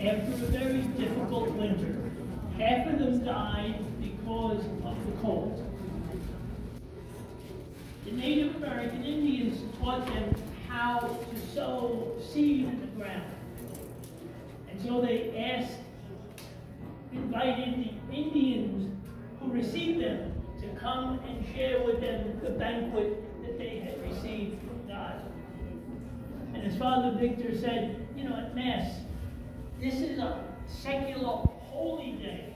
after a very difficult winter. Half of them died because of the cold. The Native American Indians taught them how to sow seed in the ground. And so they asked, invited the Indians who received them to come and share with them the banquet that they had received from God. And as Father Victor said, you know, at Mass, this is a secular holy day.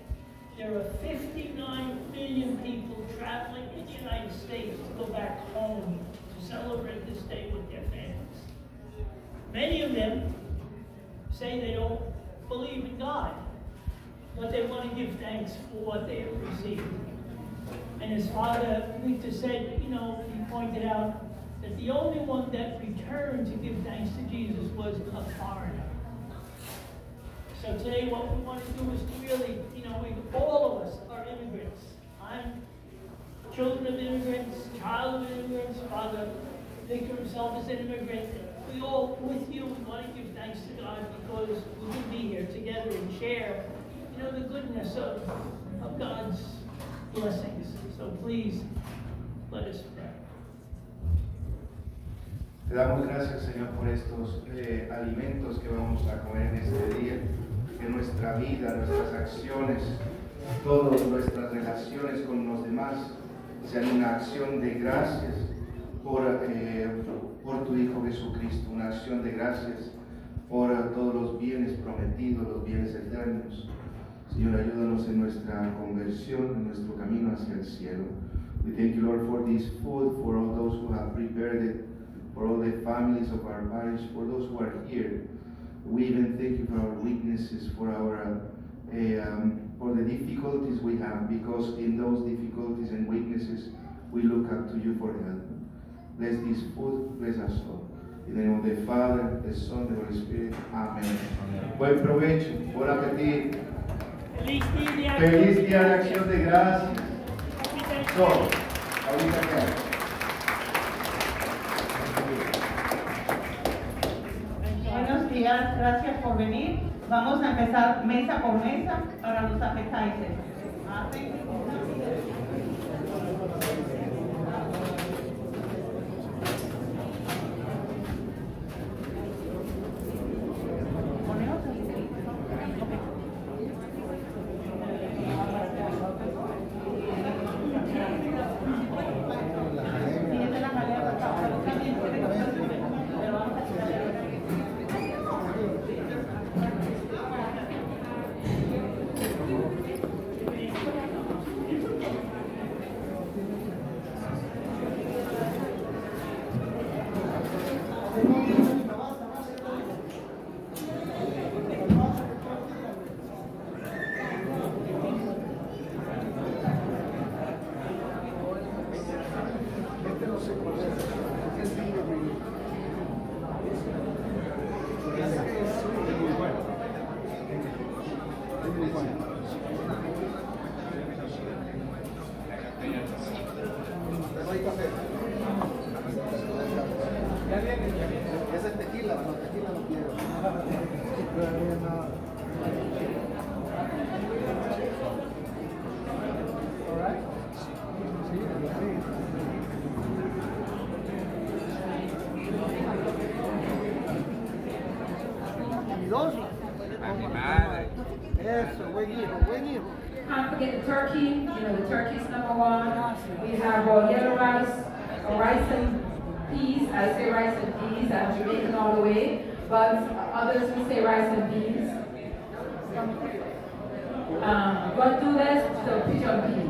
There are 59 million people traveling in the United States to go back home to celebrate this day with their families. Many of them say they don't believe in God, but they want to give thanks for what they have received. And as Father Victor said, you know, he pointed out that the only one that returned to give thanks to Jesus was a foreigner. So today what we want to do is really, you know, we, all of us are immigrants. I'm children of immigrants, child of immigrants, Father Victor himself is an immigrant. We all, with you, we want to give thanks to God because we can be here together and share, you know, the goodness of, of God's blessings. So please, let us pray. Te damos gracias, Señor, por estos eh, alimentos que vamos a comer en este día, que nuestra vida, nuestras acciones, todas nuestras relaciones con los demás sean una acción de gracias por, eh, por tu Hijo Jesucristo, una acción de gracias por todos los bienes prometidos, los bienes eternos. Señor, ayúdanos en nuestra conversión, en nuestro camino hacia el cielo. We thank you, Lord, for this food, for all those who have prepared it, for all the families of our parish, for those who are here. We even thank you for our weaknesses, for our uh, um, for the difficulties we have, because in those difficulties and weaknesses, we look up to you for help. Bless this food, bless us all. In the name of the Father, the Son, the Holy Spirit. Amén. Buen provecho, buen apetito. Feliz día. Feliz día de acción de gracias. So, ahorita qué. Gracias por venir. Vamos a empezar mesa por mesa para los appetizers. Can't forget the turkey, you know, the turkey's number one. We have our yellow rice, rice and peas. I say rice and peas, I'm Jamaican all the way, but others will say rice and beans. Um, but do this, so pigeon peas.